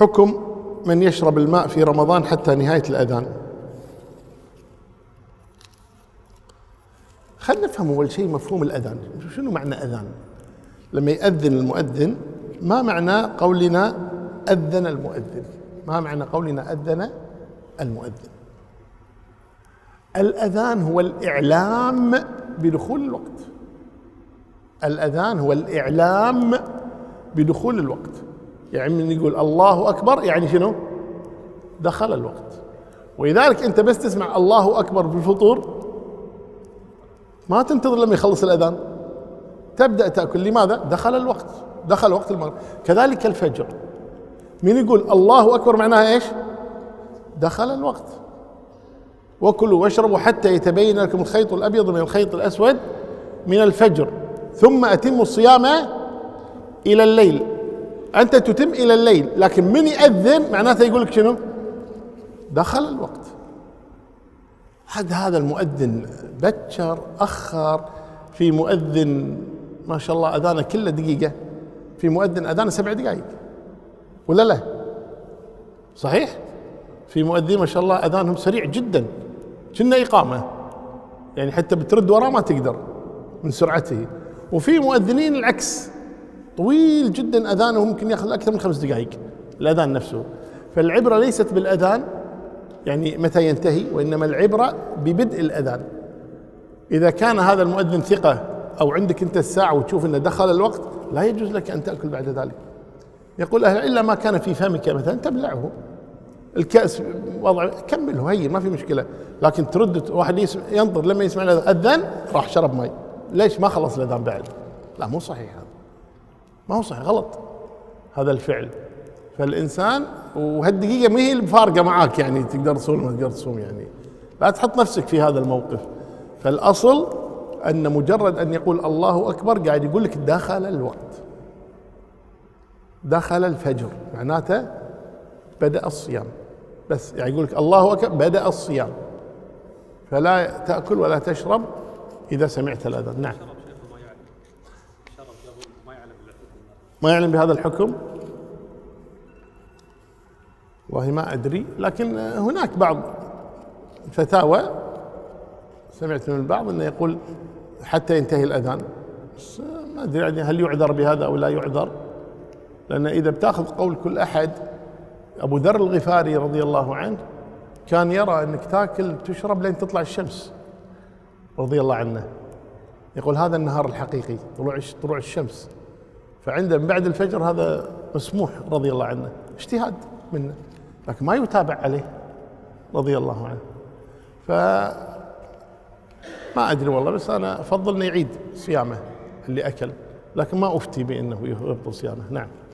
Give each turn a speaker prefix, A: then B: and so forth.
A: حكم من يشرب الماء في رمضان حتى نهاية الأذان. خلينا نفهم أول شيء مفهوم الأذان. شنو معنى أذان؟ لما يأذن المؤذن ما معنى قولنا أذن المؤذن؟ ما معنى قولنا أذن المؤذن؟ الأذان هو الإعلام بدخول الوقت. الأذان هو الإعلام بدخول الوقت. يعني من يقول الله أكبر يعني شنو؟ دخل الوقت. ولذلك أنت بس تسمع الله أكبر بالفطور ما تنتظر لما يخلص الأذان. تبدأ تأكل. لماذا؟ دخل الوقت. دخل وقت المغرب. كذلك الفجر. من يقول الله أكبر معناها إيش؟ دخل الوقت. وكلوا واشربوا حتى يتبين لكم الخيط الأبيض من الخيط الأسود من الفجر ثم أتموا الصيام إلى الليل. أنت تتم إلى الليل لكن من يأذن معناته يقول لك شنو؟ دخل الوقت. حد هذا المؤذن بكر أخر في مؤذن ما شاء الله أذانه كله دقيقة في مؤذن أذانه سبع دقائق ولا لا؟ صحيح؟ في مؤذنين ما شاء الله أذانهم سريع جدا. كنا إقامة؟ يعني حتى بترد وراه ما تقدر من سرعته. وفي مؤذنين العكس. طويل جدا أذانه ممكن ياخذ أكثر من خمس دقائق الأذان نفسه. فالعبرة ليست بالأذان يعني متى ينتهي وإنما العبرة ببدء الأذان. إذا كان هذا المؤذن ثقة أو عندك أنت الساعة وتشوف إنه دخل الوقت لا يجوز لك أن تأكل بعد ذلك. يقول أهل الا ما كان في فمك مثلا تبلعه. الكأس وضع كمله هي ما في مشكلة. لكن ترد واحد ينظر لما يسمع الأذان راح شرب ماء ليش ما خلص الأذان بعد؟ لا مو صحيح هذا. ما هو صحيح غلط. هذا الفعل. فالإنسان وهالدقيقة ما هي الفارقة معاك يعني تقدر تصوم ما تقدر تصوم يعني. لا تحط نفسك في هذا الموقف. فالأصل أن مجرد أن يقول الله أكبر قاعد يقول لك دخل الوقت. دخل الفجر معناته بدأ الصيام. بس يعني يقول لك الله أكبر بدأ الصيام. فلا تأكل ولا تشرب إذا سمعت الأذان. نعم. ما يعلم بهذا الحكم؟ والله ما أدري. لكن هناك بعض فتاوى سمعت من البعض أنه يقول حتى ينتهي الأذان. بس ما أدري يعني هل يعذر بهذا أو لا يعذر؟ لأن إذا بتأخذ قول كل أحد أبو ذر الغفاري رضي الله عنه كان يرى أنك تاكل تشرب لين تطلع الشمس رضي الله عنه. يقول هذا النهار الحقيقي طلوع طلوع الشمس. فعنده من بعد الفجر هذا مسموح رضي الله عنه اجتهاد منه لكن ما يتابع عليه رضي الله عنه. ف ما أدري والله بس أنا أفضل إنه يعيد صيامه اللي أكل لكن ما أفتي بأنه يبطل صيامه. نعم.